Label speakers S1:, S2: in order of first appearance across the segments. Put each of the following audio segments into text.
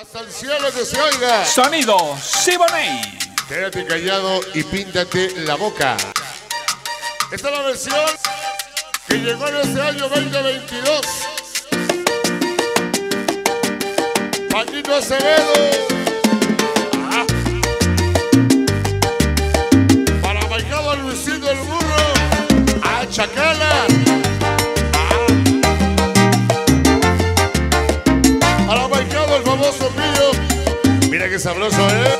S1: Hasta el cielo que se oiga.
S2: Sonido Siboney.
S1: Quédate callado y píntate la boca. Esta es la versión que llegó en este año 2022. Paquito Acevedo. Qué sabroso, ¿eh?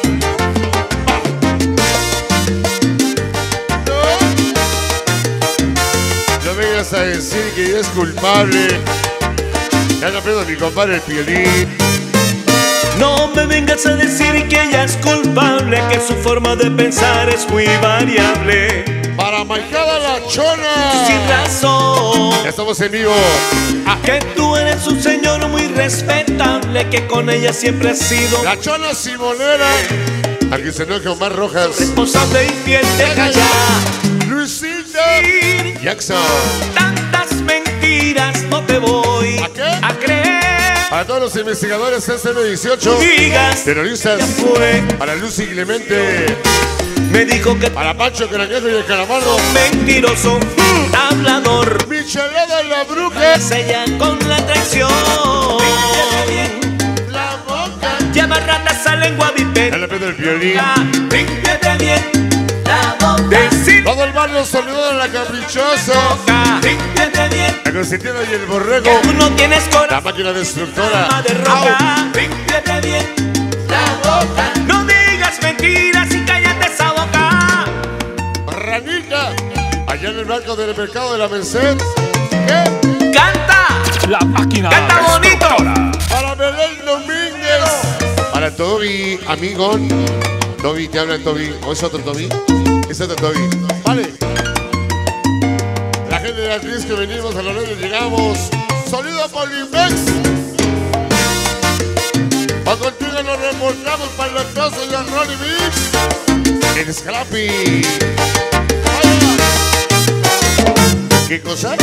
S1: No vengas a decir que yo es culpable. Ya no pierdo mi compadre el piolín.
S3: No me vengas a decir que ella es culpable, que su forma de pensar es muy variable.
S1: Para Maicada la chona.
S3: Sin razón,
S1: Ya estamos en vivo. Ah,
S3: que tú eres un señor muy respetable, que con ella siempre has sido
S1: la chona simonera. Al que se enoje Omar Rojas.
S3: responsable y fiel. Deja ya
S1: Luisita Jackson.
S3: tantas mentiras, no te voy
S1: ¿A qué?
S3: a creer.
S1: Para todos los investigadores SM18.
S3: Digas,
S1: Terroristas. Para Lucy Clemente.
S3: Me dijo que
S1: Para Pancho Caraquejo y el Calamardo.
S3: mentiroso, hablador.
S1: Michelada en la bruja.
S3: Sella con la traición.
S1: La boca.
S3: Lleva ratas a lengua
S1: pido el violín.
S3: Límpiate bien la boca. Decir
S1: Todo el barrio saludó a la caprichosa.
S3: Límpiate bien.
S1: La consentida y el borrego.
S3: Tú no tienes
S1: La
S3: corazón
S1: máquina destructora.
S3: de roca. Límpiate bien la boca. No digas mentiras y boca.
S1: Ranita. Allá en el barco del mercado de la Merced. ¿Qué?
S3: Canta.
S2: La máquina
S3: Canta bonito.
S1: Para Belén Domínguez. Para Toby, amigón. Toby, te habla Toby. ¿O es otro Toby? Es otro Toby. Vale. La gente de la actriz que venimos a la radio llegamos. Sonido Polimex. Pa' contigo nos reportamos para el trozo y el Ronnie Mix. El Scrappy. ¿Qué cosa?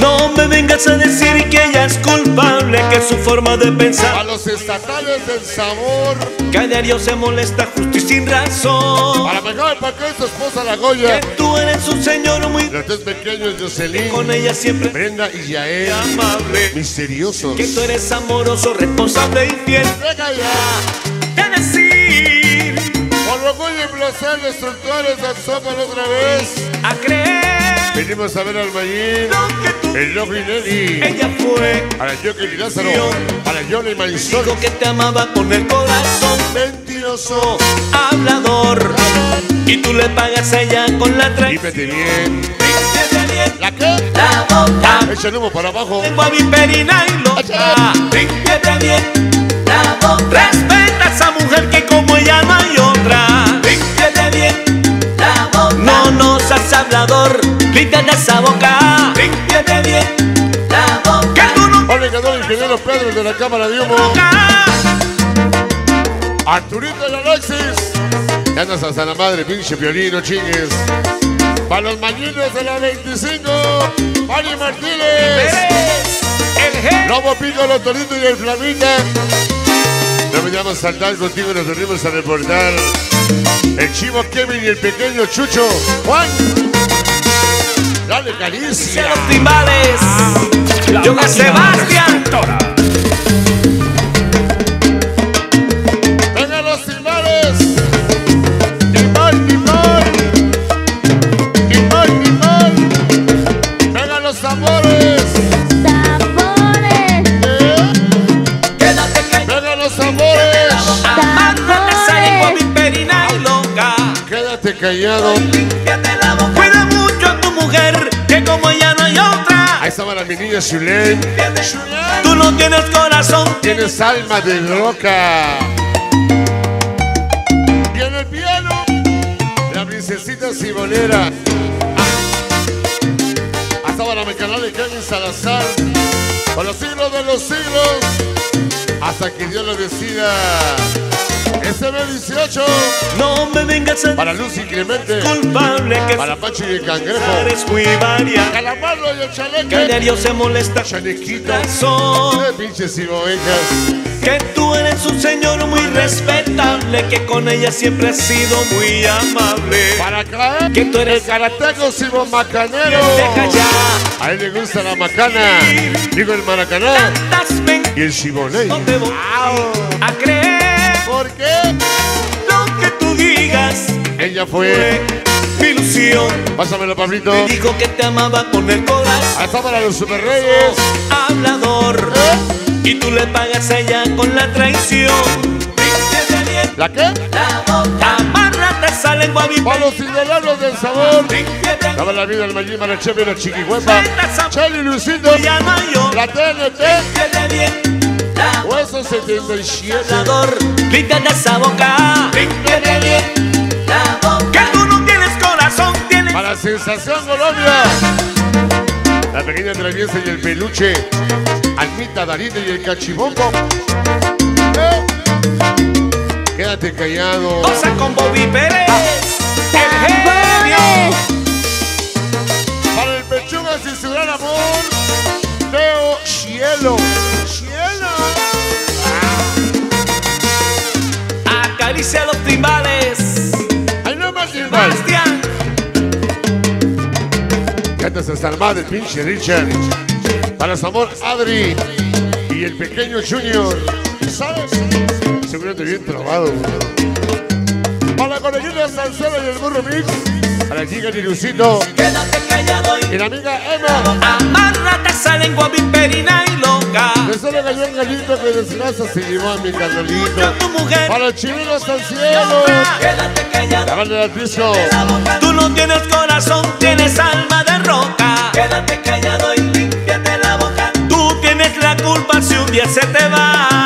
S3: No me vengas a decir que ella es culpable, que su forma de
S1: A
S3: pensar,
S1: los estatales del sabor.
S3: que a diario se molesta justo y sin razón.
S1: Para mejor el paquete su esposa la
S3: Que
S1: Goya.
S3: tú eres un señor muy
S1: Los tres pequeños Jocelyn,
S3: con ella siempre
S1: Brenda y Yael.
S3: amable.
S1: Misteriosos.
S3: Que tú eres amoroso, responsable y fiel.
S1: Venga ya.
S3: De decir,
S1: Por orgullo y placer, destructores Zócalo otra vez.
S3: a creer
S1: Venimos a ver al Mayín, el Loco y Nelly.
S3: Ella fue,
S1: A la Joker y Lázaro. A la Johnny Maizón.
S3: dijo que te amaba con el corazón.
S1: Mentiroso.
S3: Hablador. Y tú le pagas a ella con la traición.
S1: Límete bien.
S3: Límpiate bien
S1: ¿La qué?
S3: la boca.
S1: Echa el humo para abajo.
S3: Lengua viperina y loca. Límpiate esa boca. Límpiate bien la boca. Que tú no
S1: Ole, quedó el ingeniero Pedro de la cámara de humo.
S3: boca.
S1: Arturito y Alexis. Ya andas hasta la madre, pinche violino, chingues. Para los mañinos de la 25. Mari Martínez.
S3: El G.
S1: Lobo Piccolo, Torito y el Flamita. No veníamos a saltar contigo, nos venimos a reportar. El chivo Kevin y el pequeño Chucho. Juan. Dale
S3: A
S1: caricia.
S3: los timbales.
S2: La
S3: Johan
S2: máquina
S3: Sebastián.
S2: destructora.
S1: Venga los timbales. Timbal, timbal. Timbal, timbal. Venga los tambores.
S4: Tambores,
S1: ¿Eh?
S3: Quédate callado.
S1: Venga los tambores.
S3: Amárrate esa lengua viperina y loca.
S1: Quédate callado.
S3: Otra.
S1: Ahí estaba la mi niña.
S3: Tú no tienes corazón.
S1: Tienes alma de loca. Y en el piano, la princesita Simonera. Hasta ahora me canal de Kevin Salazar. Por los siglos de los siglos. Hasta que Dios lo decida. SB18.
S3: No me vengas a
S1: Para Lucy Clemente.
S3: culpable que
S1: Para Pachi y el Cangrejo.
S3: eres muy variable.
S1: Calamardo y el chaleque.
S3: se molesta.
S1: Chanequito.
S3: Razón.
S1: Eh, pinches y ovejas.
S3: Que tú eres un señor respetable que con ella siempre has sido muy amable.
S1: Para acá,
S3: Que tú eres
S1: el karateco Simón Macanero.
S3: Deja ya
S1: A él le gusta la macana. Digo el maracaná y el Simoney.
S3: No te voy a creer
S1: ¿Por qué?
S3: lo que tú digas.
S1: Ella
S3: Fue
S1: fue.
S3: mi ilusión.
S1: Pásamelo, Pablito.
S3: Me dijo que te amaba con el corazón.
S1: Hasta para los super reyes.
S3: Hablador. Y tú le pagas a ella con la traición.
S1: ¿La qué?
S3: la boca. Amárrate esa lengua bien.
S1: Para los del sabor. Daba la vida al para el Chevy, la Chiquihuepa. Charlie
S3: otra.
S1: La TNT.
S3: La boca.
S1: Hueso 77.
S3: Hablador. Límpiate esa boca. Límpiate bien la boca. Que tú no tienes corazón, tienes.
S1: Para Sensación Colombia. La pequeña traviesa y el peluche. Almita, Darita y el cachibombo. Eh. Quédate callado.
S3: Cosa con Bobby Pérez. El genio.
S4: ¡Tambores!
S1: Para el pechugas y su gran amor. Leo. Cielo.
S3: Acaricia los timbales.
S1: Ay, no más timbal.
S3: Bastian.
S1: Cantas hasta el madre, pinche Richard. Para su amor, Adri. Y el pequeño Junior. ¿Sabes? Seguramente bien trabado. Para la conejita Salcera y el burro mix. Para la chica Nilucito.
S3: Quédate callado
S1: Y
S3: y
S1: la amiga Emma.
S3: amárrate esa lengua loca.
S1: El galito que desgracia se llevó a mi. Para el chileno hasta el cielo.
S3: Quédate
S1: del disco.
S3: Tú no tienes corazón, tienes alma de roca. Quédate callado y límpiate la boca. Tú tienes la culpa si un día se te va.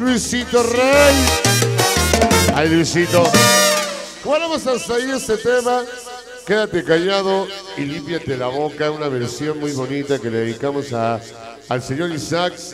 S1: Luisito Rey. Ay, Luisito. ¿Cómo vamos hasta ahí este tema? Quédate callado y límpiate la boca. Una versión muy bonita que le dedicamos a, al señor Isaac.